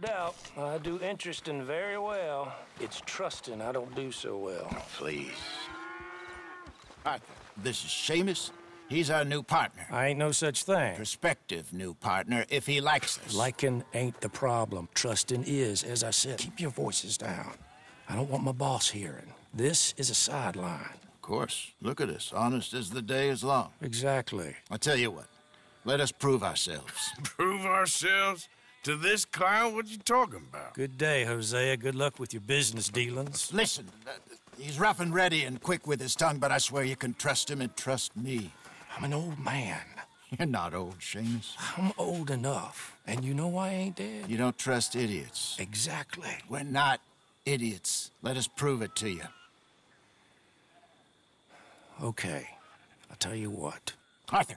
doubt. I do interesting very well. It's trusting I don't do so well. Please. Arthur, this is Seamus. He's our new partner. I ain't no such thing. Prospective new partner, if he likes us. Liking ain't the problem. Trusting is, as I said. Keep your voices down. I don't want my boss hearing. This is a sideline. Of course. Look at us. Honest as the day is long. Exactly. I tell you what. Let us prove ourselves. Prove ourselves? To this clown? What you talking about? Good day, Hosea. Good luck with your business dealings. Listen, uh, he's rough and ready and quick with his tongue, but I swear you can trust him and trust me. I'm an old man. You're not old, Seamus. I'm old enough. And you know why I ain't dead? You don't trust idiots. Exactly. We're not idiots. Let us prove it to you. Okay. I'll tell you what. Arthur.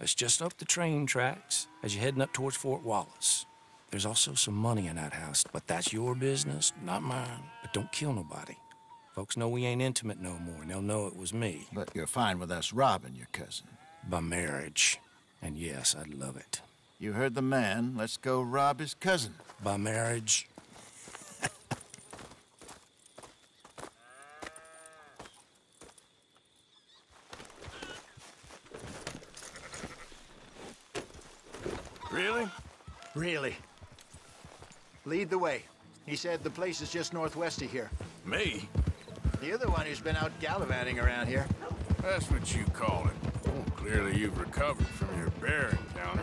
It's just up the train tracks as you're heading up towards Fort Wallace. There's also some money in that house, but that's your business, not mine. But don't kill nobody. Folks know we ain't intimate no more, and they'll know it was me. But you're fine with us robbing your cousin. By marriage. And yes, I'd love it. You heard the man. Let's go rob his cousin. By marriage. Really? Really. Lead the way. He said the place is just northwest of here. Me? You're the one who's been out gallivanting around here. That's what you call it. Well, clearly you've recovered from your bear encounter.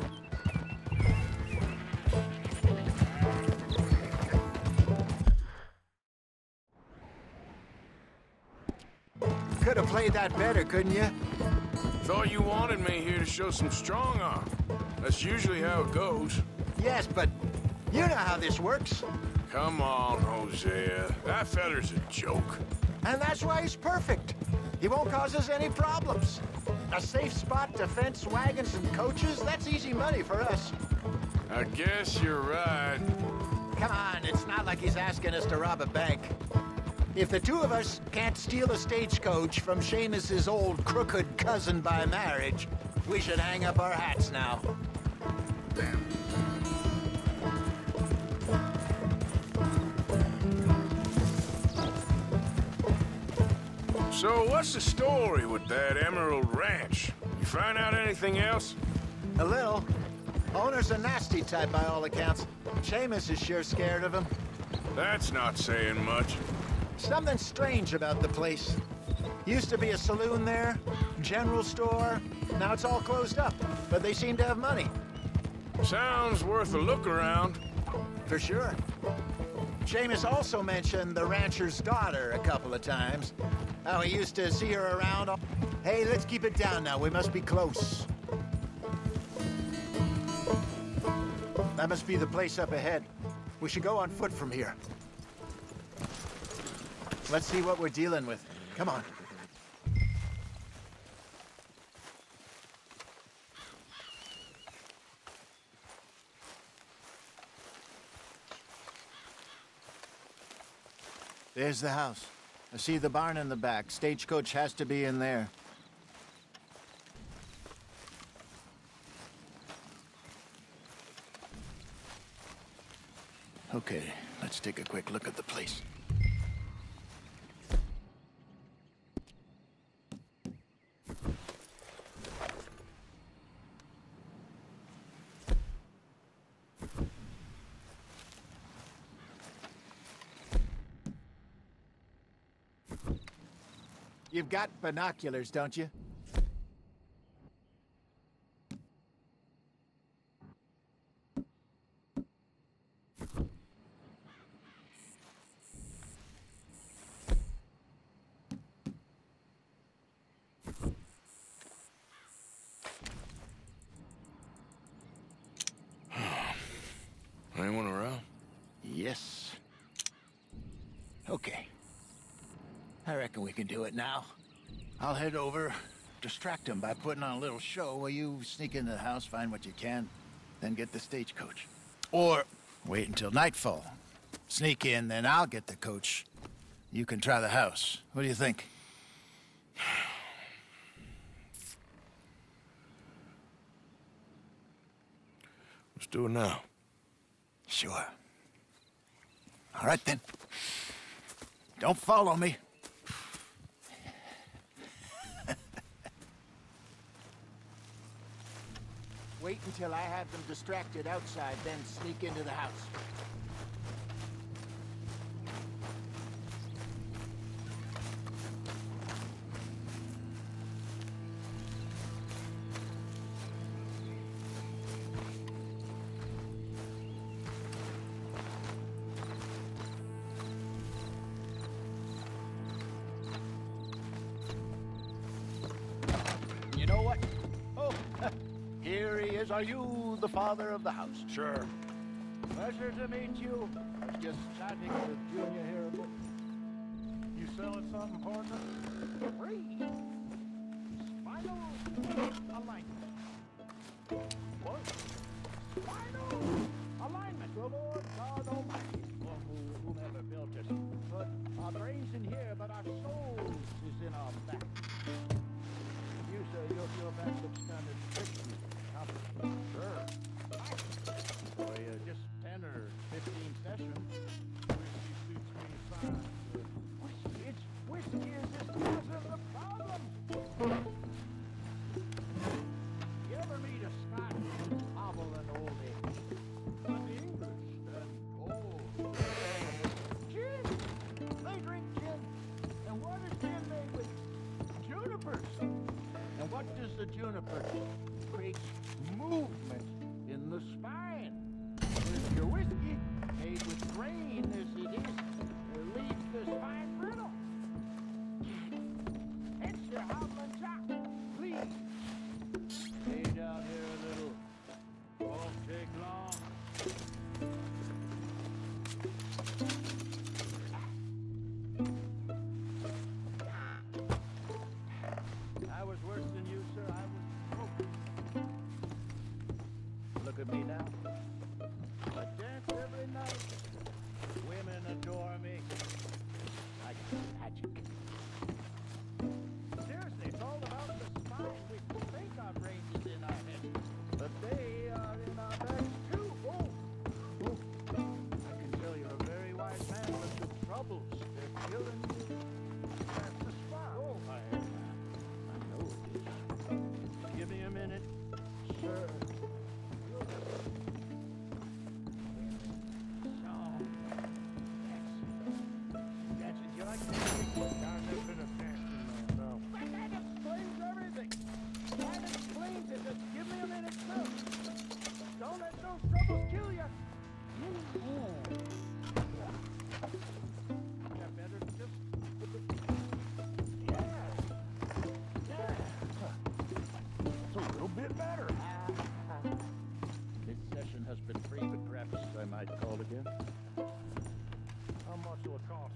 Could have played that better, couldn't you? Thought you wanted me here to show some strong arm. That's usually how it goes. Yes, but you know how this works. Come on, Hosea. That feller's a joke. And that's why he's perfect. He won't cause us any problems. A safe spot to fence wagons and coaches, that's easy money for us. I guess you're right. Come on, it's not like he's asking us to rob a bank. If the two of us can't steal a stagecoach from Seamus's old crooked cousin by marriage, we should hang up our hats now. Damn. So what's the story with that Emerald Ranch? You find out anything else? A little. Owner's a nasty type by all accounts. Seamus is sure scared of him. That's not saying much. Something strange about the place. Used to be a saloon there, general store. Now it's all closed up, but they seem to have money. Sounds worth a look around. For sure. Seamus also mentioned the rancher's daughter a couple of times. How he used to see her around. Hey, let's keep it down now. We must be close. That must be the place up ahead. We should go on foot from here. Let's see what we're dealing with. Come on. There's the house. I see the barn in the back. Stagecoach has to be in there. Okay, let's take a quick look at the place. You've got binoculars, don't you? Anyone around? Yes. Okay. I reckon we can do it now. I'll head over, distract him by putting on a little show while you sneak into the house, find what you can, then get the stagecoach. Or wait until nightfall. Sneak in, then I'll get the coach. You can try the house. What do you think? Let's do it now. Sure. All right, then. Don't follow me. Until I have them distracted outside, then sneak into the house. Is. Are you the father of the house? Sure. Pleasure to meet you. I was just chatting with Junior here a bit. You selling something, partner? Free. Spinal alignment. What? Spinal alignment. The Lord God Almighty, or whomever built us. But our brains in here, but our souls is in the better. This session has been free, but perhaps I might call again. How much will it cost?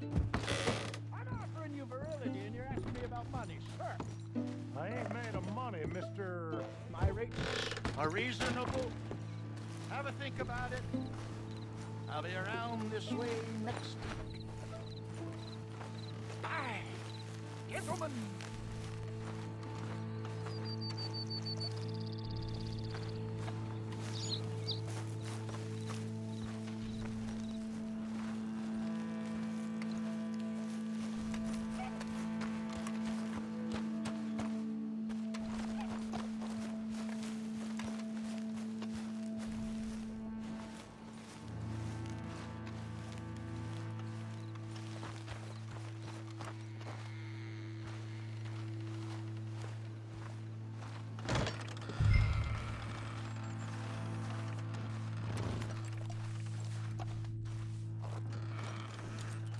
I'm offering you virility, and you're asking me about money, sir. I ain't made of money, Mr. My rates are reasonable. Have a think about it. I'll be around this way next week. Bye, gentlemen.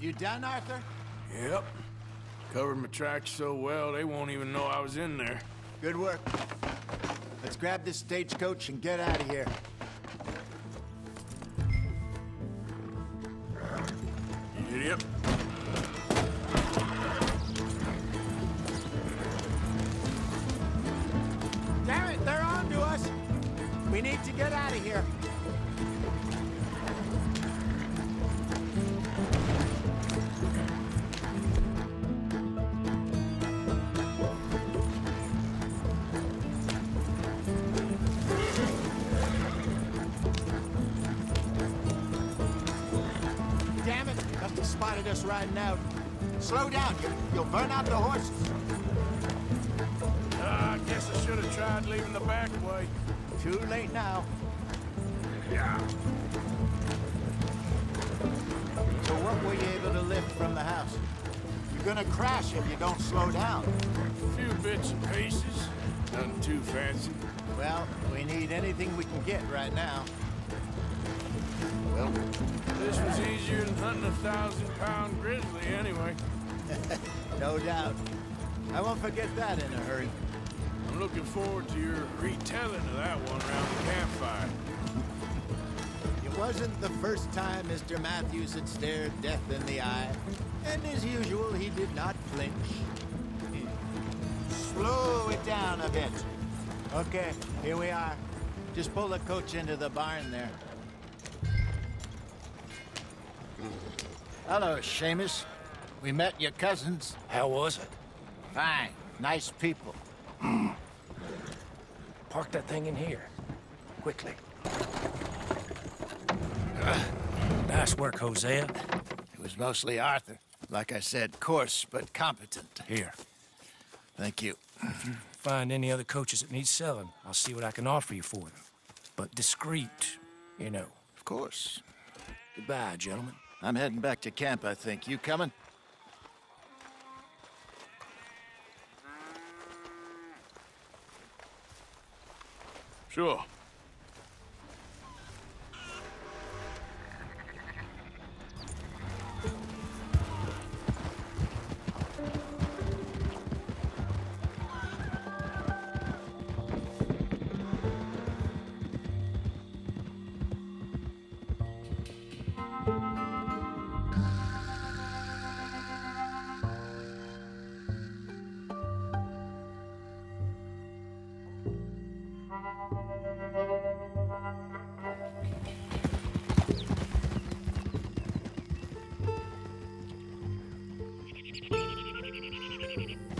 You done, Arthur? Yep. Covered my tracks so well, they won't even know I was in there. Good work. Let's grab this stagecoach and get out of here. Idiot. Damn it, they're on to us. We need to get out of here. Spotted us riding out. Slow down, you, you'll burn out the horses. Uh, I guess I should have tried leaving the back way. Too late now. Yeah. So what were you able to lift from the house? You're gonna crash if you don't slow down. A few bits and pieces. Nothing too fancy. Well, we need anything we can get right now. Well, This was easier than hunting a thousand pound grizzly anyway. No doubt. I won't forget that in a hurry. I'm looking forward to your retelling of that one around the campfire. It wasn't the first time Mr. Matthews had stared death in the eye. And as usual, he did not flinch. Slow it down a bit. Okay, here we are. Just pull the coach into the barn there. Hello, Seamus. We met your cousins. How was it? Fine. Nice people. Park that thing in here. Quickly. Nice work, Hosea. It was mostly Arthur. Like I said, coarse but competent. Here. Thank you. Find any other coaches that need selling. I'll see what I can offer you for them. But discreet, you know. Of course. Goodbye, gentlemen. I'm heading back to camp, I think. You coming? Sure. フフフフ。